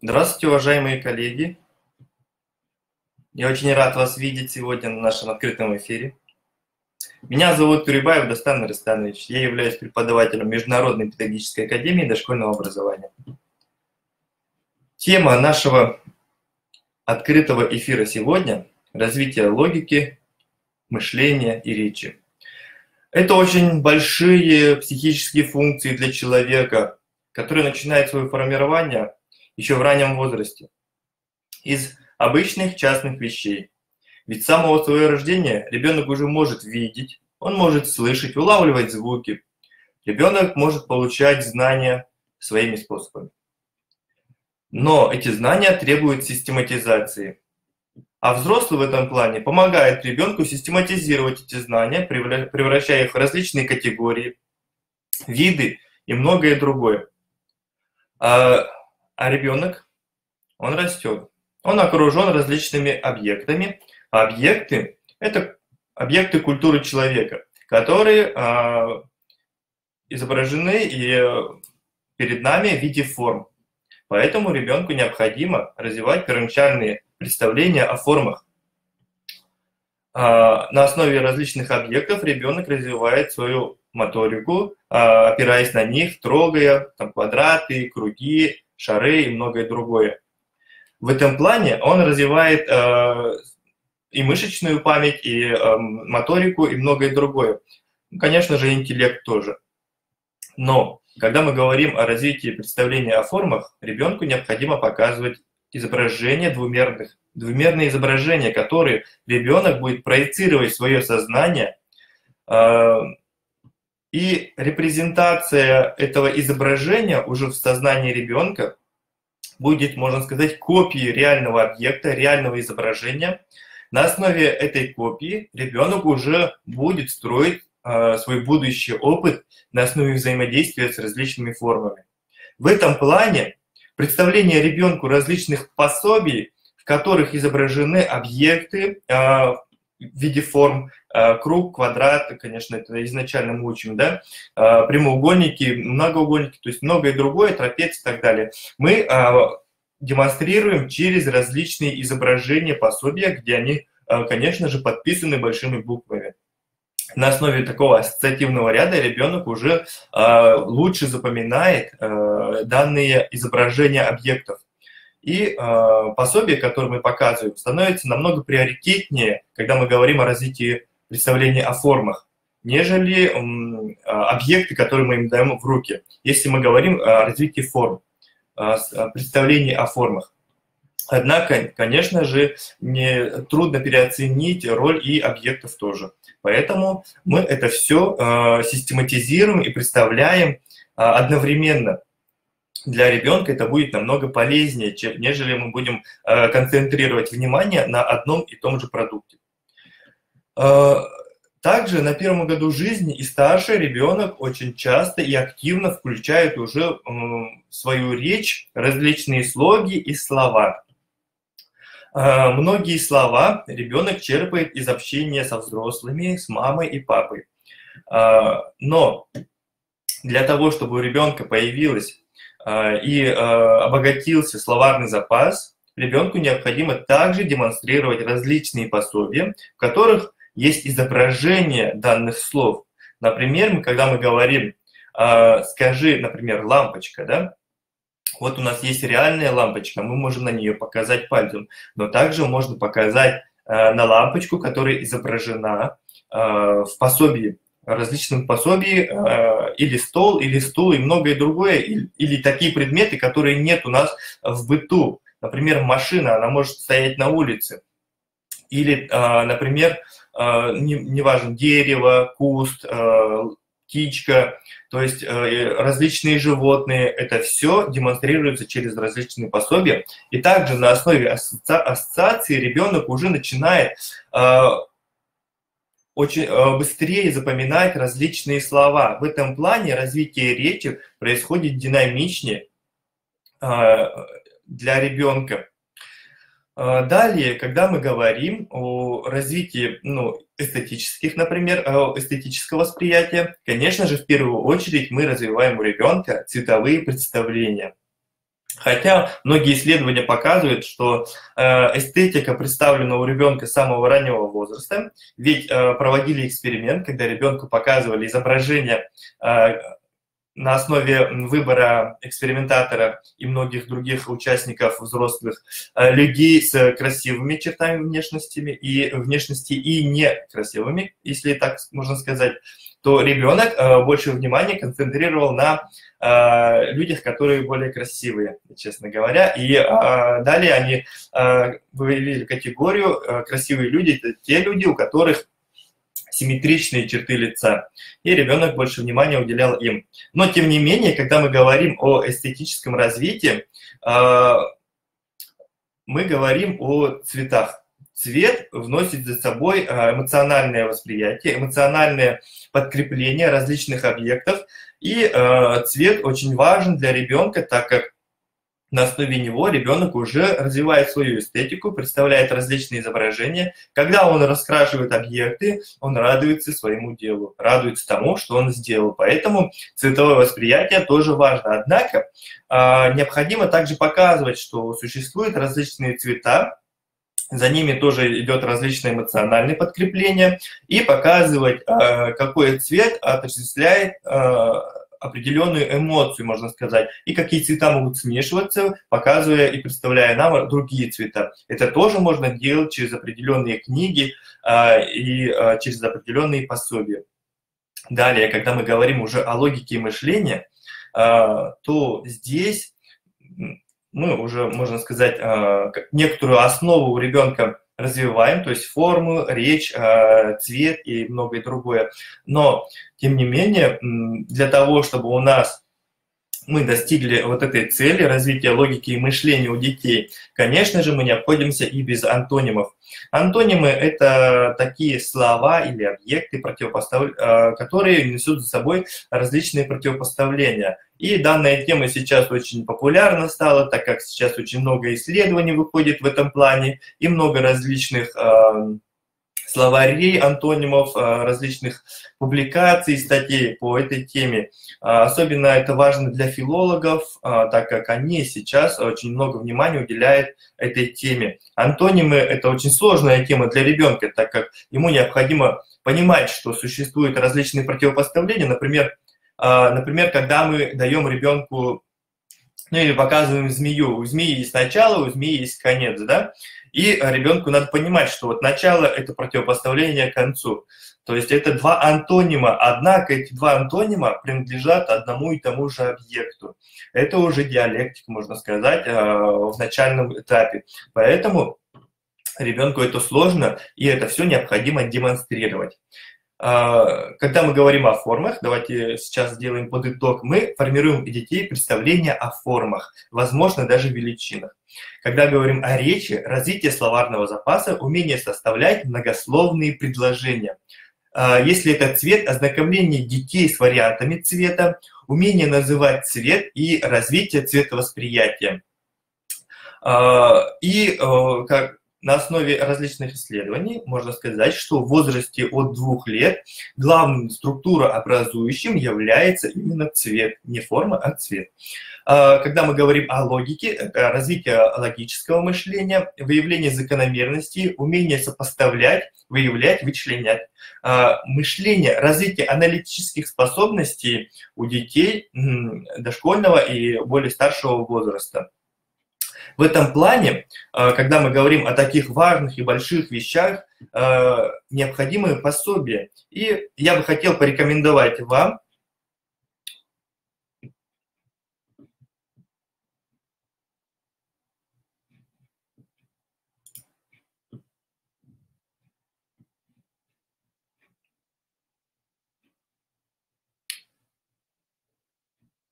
Здравствуйте, уважаемые коллеги. Я очень рад вас видеть сегодня на нашем открытом эфире. Меня зовут Турибаев Достан Наристанович. Я являюсь преподавателем Международной педагогической академии дошкольного образования. Тема нашего открытого эфира сегодня – развитие логики, мышления и речи. Это очень большие психические функции для человека, который начинает свое формирование еще в раннем возрасте из обычных частных вещей. Ведь с самого своего рождения ребенок уже может видеть, он может слышать, улавливать звуки. Ребенок может получать знания своими способами. Но эти знания требуют систематизации. А взрослый в этом плане помогает ребенку систематизировать эти знания, превращая их в различные категории, виды и многое другое. А, а ребенок, он растет. Он окружен различными объектами. А объекты – это объекты культуры человека, которые а, изображены и перед нами в виде форм. Поэтому ребенку необходимо развивать первоначальные представления о формах. А, на основе различных объектов ребенок развивает свою моторику, а, опираясь на них, трогая там, квадраты, круги, шары и многое другое. В этом плане он развивает а, и мышечную память, и моторику, и многое другое. Конечно же, интеллект тоже. Но когда мы говорим о развитии представления о формах, ребенку необходимо показывать изображения двумерных, двумерные изображения, которые ребенок будет проецировать в свое сознание, э, и репрезентация этого изображения уже в сознании ребенка будет, можно сказать, копией реального объекта, реального изображения. На основе этой копии ребенок уже будет строить э, свой будущий опыт на основе взаимодействия с различными формами. В этом плане представление ребенку различных пособий, в которых изображены объекты э, в виде форм, круг, квадрат, конечно, это изначально мы учим, да, э, прямоугольники, многоугольники, то есть многое другое, трапеции и так далее. Мы демонстрируем через различные изображения пособия, где они, конечно же, подписаны большими буквами на основе такого ассоциативного ряда ребенок уже э, лучше запоминает э, данные изображения объектов. И э, пособие, которое мы показываем, становится намного приоритетнее, когда мы говорим о развитии представления о формах, нежели э, объекты, которые мы им даем в руки. Если мы говорим о развитии форм, э, представлении о формах. Однако, конечно же, не трудно переоценить роль и объектов тоже. Поэтому мы это все систематизируем и представляем одновременно. Для ребенка это будет намного полезнее, чем, нежели мы будем концентрировать внимание на одном и том же продукте. Также на первом году жизни и старше ребенок очень часто и активно включает уже свою речь различные слоги и слова. А, многие слова ребенок черпает из общения со взрослыми, с мамой и папой. А, но для того, чтобы у ребенка появилась и обогатился словарный запас, ребенку необходимо также демонстрировать различные пособия, в которых есть изображение данных слов. Например, мы, когда мы говорим «скажи», например, «лампочка», да, вот у нас есть реальная лампочка, мы можем на нее показать пальцем, но также можно показать э, на лампочку, которая изображена э, в пособии, различном пособии, э, или стол, или стул, и многое другое, или, или такие предметы, которые нет у нас в быту. Например, машина, она может стоять на улице. Или, э, например, э, неважно, не дерево, куст, э, птичка, то есть э, различные животные, это все демонстрируется через различные пособия. И также на основе ассоциации ребенок уже начинает э, очень э, быстрее запоминать различные слова. В этом плане развитие речи происходит динамичнее для ребенка. А, далее, когда мы говорим о развитии ну, эстетических, например, э, эстетического восприятия, конечно же, в первую очередь мы развиваем у ребенка цветовые представления. Хотя многие исследования показывают, что э, эстетика представлена у ребенка с самого раннего возраста, ведь э, проводили эксперимент, когда ребенку показывали изображение на основе выбора экспериментатора и многих других участников взрослых людей с красивыми чертами внешностями и внешности и некрасивыми, если так можно сказать, то ребенок больше внимания концентрировал на э, людях, которые более красивые, честно говоря. И э, далее они э, выявили категорию э, красивые люди, это те люди, у которых симметричные черты лица, и ребенок больше внимания уделял им. Но, тем не менее, когда мы говорим о эстетическом развитии, э, мы говорим о цветах. Цвет вносит за собой эмоциональное восприятие, эмоциональное подкрепление различных объектов, и э, цвет очень важен для ребенка, так как на основе него ребенок уже развивает свою эстетику, представляет различные изображения. Когда он раскрашивает объекты, он радуется своему делу, радуется тому, что он сделал. Поэтому цветовое восприятие тоже важно. Однако э, необходимо также показывать, что существуют различные цвета, за ними тоже идет различное эмоциональное подкрепление, и показывать, э, какой цвет отождествляет э, определенную эмоцию, можно сказать, и какие цвета могут смешиваться, показывая и представляя нам другие цвета. Это тоже можно делать через определенные книги э, и через определенные пособия. Далее, когда мы говорим уже о логике мышления, то здесь мы уже, можно сказать, а, некоторую основу у ребенка развиваем, то есть форму, речь, а, цвет и многое другое. Но, тем не менее, для того, чтобы у нас мы достигли вот этой цели развития логики и мышления у детей, конечно же, мы не обходимся и без антонимов. Антонимы – это такие слова или объекты, противопостав... Э, которые несут за собой различные противопоставления. И данная тема сейчас очень популярна стала, так как сейчас очень много исследований выходит в этом плане, и много различных э, словарей антонимов, э, различных публикаций, статей по этой теме. А, особенно это важно для филологов, а, так как они сейчас очень много внимания уделяют этой теме. Антонимы – это очень сложная тема для ребенка, так как ему необходимо понимать, что существуют различные противопоставления. Например, а, например когда мы даем ребенку ну или показываем змею. У змеи есть начало, у змеи есть конец, да? И ребенку надо понимать, что вот начало – это противопоставление концу. То есть это два антонима, однако эти два антонима принадлежат одному и тому же объекту. Это уже диалектика, можно сказать, э, в начальном этапе. Поэтому ребенку это сложно, и это все необходимо демонстрировать. А, когда мы говорим о формах, давайте сейчас сделаем под итог, мы формируем у детей представление о формах, возможно, даже величинах. Когда говорим о речи, развитие словарного запаса, умение составлять многословные предложения. А, если это цвет, ознакомление детей с вариантами цвета, умение называть цвет и развитие цветовосприятия. А, и э, как на основе различных исследований можно сказать, что в возрасте от двух лет главным структурообразующим является именно цвет, не форма, а цвет. А, когда мы говорим о логике, это развитие логического мышления, выявление закономерностей, умение сопоставлять, выявлять, вычленять. А, мышление, развитие аналитических способностей у детей дошкольного и более старшего возраста. В этом плане, э, когда мы говорим о таких важных и больших вещах, э, необходимы пособия. И я бы хотел порекомендовать вам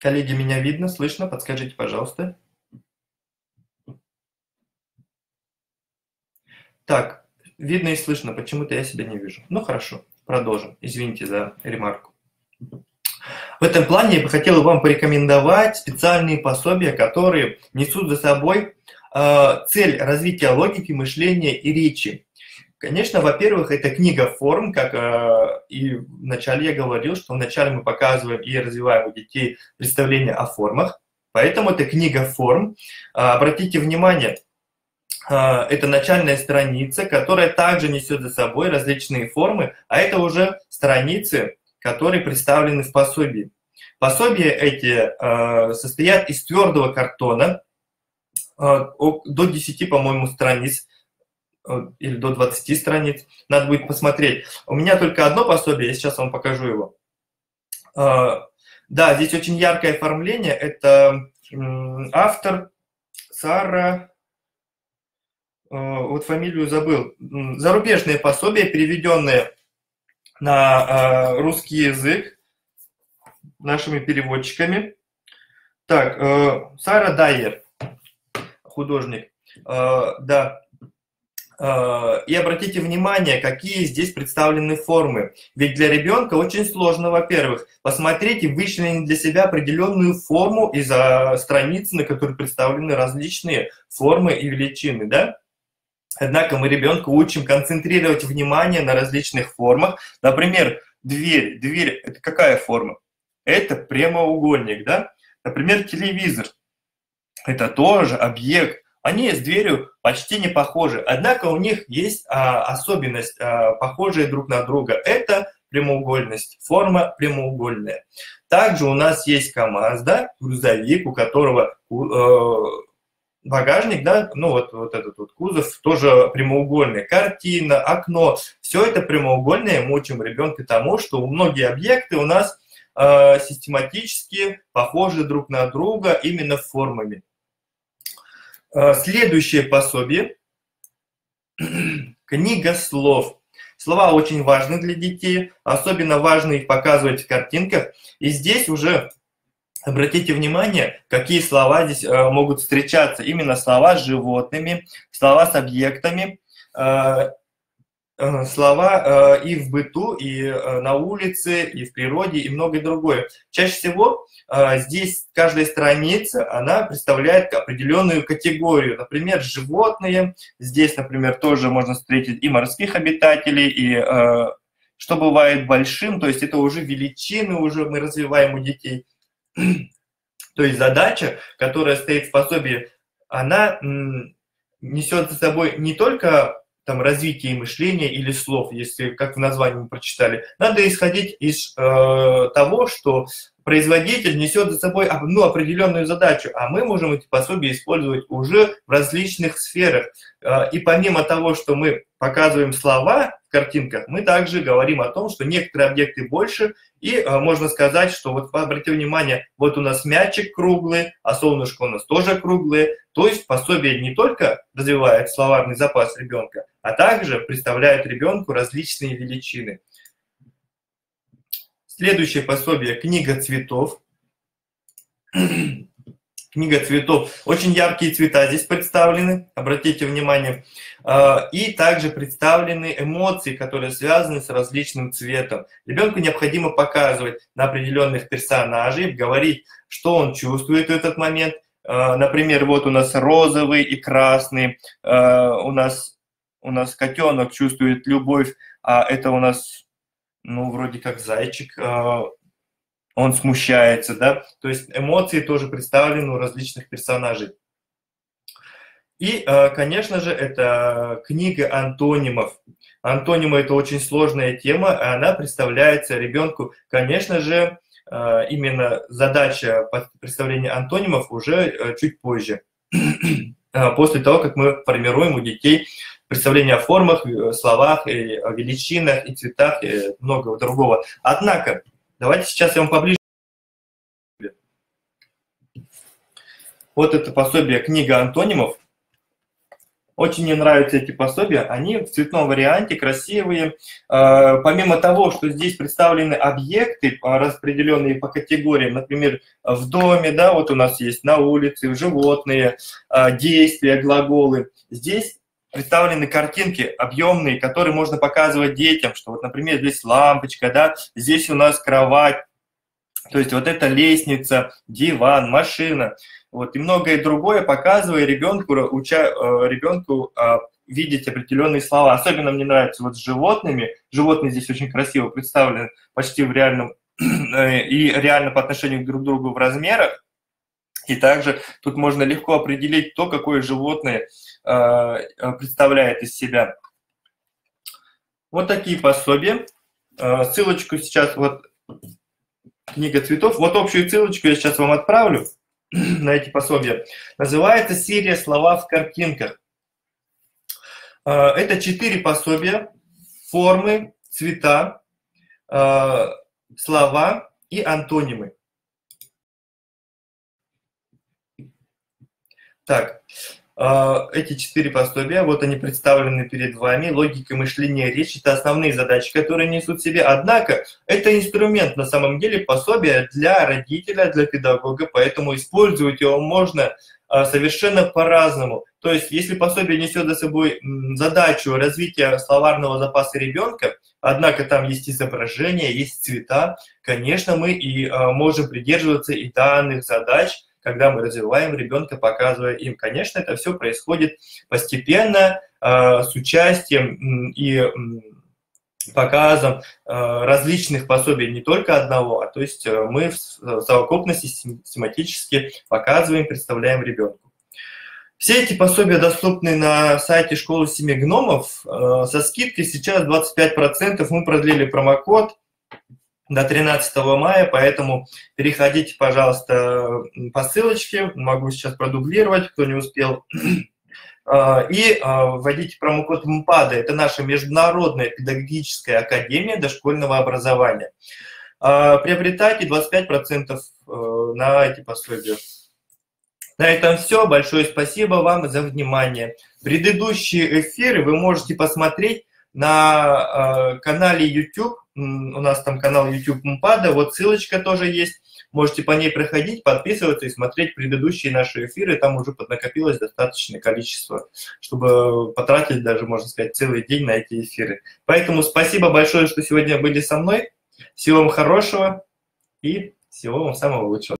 Коллеги, меня видно, слышно? Подскажите, пожалуйста. Так, видно и слышно, почему-то я себя не вижу. Ну хорошо, продолжим. Извините за ремарку. В этом плане я бы хотел вам порекомендовать специальные пособия, которые несут за собой э, цель развития логики, мышления и речи. Конечно, во-первых, это книга форм, как э, и вначале я говорил, что вначале мы показываем и развиваем у детей представление о формах. Поэтому это книга форм. Обратите внимание, это начальная страница, которая также несет за собой различные формы, а это уже страницы, которые представлены в пособии. Пособия эти состоят из твердого картона, до 10, по-моему, страниц, или до 20 страниц. Надо будет посмотреть. У меня только одно пособие, я сейчас вам покажу его. Да, здесь очень яркое оформление. Это автор Сара, э, вот фамилию забыл. Зарубежные пособия, переведенные на э, русский язык нашими переводчиками. Так, э, Сара Дайер, художник. Да, Э, и обратите внимание, какие здесь представлены формы. Ведь для ребенка очень сложно, во-первых, посмотреть и вычленить для себя определенную форму из страницы, на которой представлены различные формы и величины. Да? Однако мы ребенка учим концентрировать внимание на различных формах. Например, дверь. Дверь – это какая форма? Это прямоугольник. Да? Например, телевизор. Это тоже объект они с дверью почти не похожи, однако у них есть а, особенность, а, похожие друг на друга. Это прямоугольность, форма прямоугольная. Также у нас есть КАМАЗ, да, грузовик, у которого э, багажник, да, ну вот, вот этот вот кузов тоже прямоугольный, картина, окно, все это прямоугольное, мы учим ребенка тому, что многие объекты у нас э, систематически похожи друг на друга именно формами. Э, следующее пособие. Книга слов. Слова очень важны для детей, особенно важно их показывать в картинках. И здесь уже обратите внимание, какие слова здесь э, могут встречаться. Именно слова с животными, слова с объектами, э, Э, слова э, и в быту, и э, на улице, и в природе, и многое другое. Чаще всего здесь каждая страница, она представляет определенную категорию. Например, животные. Здесь, например, тоже можно встретить и морских обитателей, и что бывает большим, то есть это уже величины, уже мы развиваем у детей. То есть задача, которая стоит в пособии, она несет за собой не только там, развития мышления или слов, если, как в названии мы прочитали. Надо исходить из э, того, что производитель несет за собой ну, определенную задачу, а мы можем эти пособия использовать уже в различных сферах. Э, и помимо того, что мы показываем слова в картинках, мы также говорим о том, что некоторые объекты больше, и э, можно сказать, что вот обратите внимание, вот у нас мячик круглый, а солнышко у нас тоже круглое. То есть пособие не только развивает словарный запас ребенка, а также представляет ребенку различные величины. Следующее пособие – книга цветов. Книга цветов. Очень яркие цвета здесь представлены, обратите внимание. А, и также представлены эмоции, которые связаны с различным цветом. Ребенку необходимо показывать на определенных персонажей, говорить, что он чувствует в этот момент. А, например, вот у нас розовый и красный, а, у нас, у нас котенок чувствует любовь, а это у нас, ну, вроде как зайчик, он смущается, да, то есть эмоции тоже представлены у различных персонажей. И, э, конечно же, это книга антонимов. Антонимы – это очень сложная тема, и она представляется ребенку, конечно же, э, именно задача представления антонимов уже э, чуть позже, после того, как мы формируем у детей представление о формах, словах, и величинах, и цветах, и многого другого. Однако, Давайте сейчас я вам поближе. Вот это пособие «Книга антонимов». Очень мне нравятся эти пособия. Они в цветном варианте, красивые. Э, помимо того, что здесь представлены объекты, распределенные по категориям, например, в доме, да, вот у нас есть на улице, животные, э, действия, глаголы. Здесь представлены картинки объемные, которые можно показывать детям, что вот, например, здесь лампочка, да, здесь у нас кровать, то есть вот эта лестница, диван, машина, вот, и многое другое, показывая ребенку, уча, э, ребенку а, видеть определенные слова. Особенно мне нравится вот с животными. Животные здесь очень красиво представлены, почти в реальном, э, и реально по отношению друг к другу в размерах. И также тут можно легко определить то, какое животное представляет из себя. Вот такие пособия. Ссылочку сейчас, вот книга цветов. Вот общую ссылочку я сейчас вам отправлю на эти пособия. Называется серия «Слова в картинках». Это четыре пособия, формы, цвета, слова и антонимы. Так, эти четыре пособия, вот они представлены перед вами. Логика мышления, речь – это основные задачи, которые несут в себе. Однако, это инструмент, на самом деле, пособие для родителя, для педагога, поэтому использовать его можно а, совершенно по-разному. То есть, если пособие несет за собой задачу развития словарного запаса ребенка, однако там есть изображения, есть цвета, конечно, мы и а, можем придерживаться и данных задач – когда мы развиваем ребенка, показывая им. Конечно, это все происходит постепенно, э, с участием и показом э, различных пособий, не только одного, а то есть э, мы в совокупности систематически показываем, представляем ребенку. Все эти пособия доступны на сайте школы семи гномов. Со скидкой сейчас 25%. Мы продлили промокод до 13 мая, поэтому переходите, пожалуйста, по ссылочке, могу сейчас продублировать, кто не успел, а, и а, вводите промокод МПАДа, это наша международная педагогическая академия дошкольного образования. А, приобретайте 25% э, на эти пособия. На этом все. Большое спасибо вам за внимание. Предыдущие эфиры вы можете посмотреть на канале YouTube у нас там канал YouTube МПАДа, вот ссылочка тоже есть. Можете по ней проходить, подписываться и смотреть предыдущие наши эфиры. Там уже поднакопилось достаточное количество, чтобы потратить даже, можно сказать, целый день на эти эфиры. Поэтому спасибо большое, что сегодня были со мной. Всего вам хорошего и всего вам самого лучшего.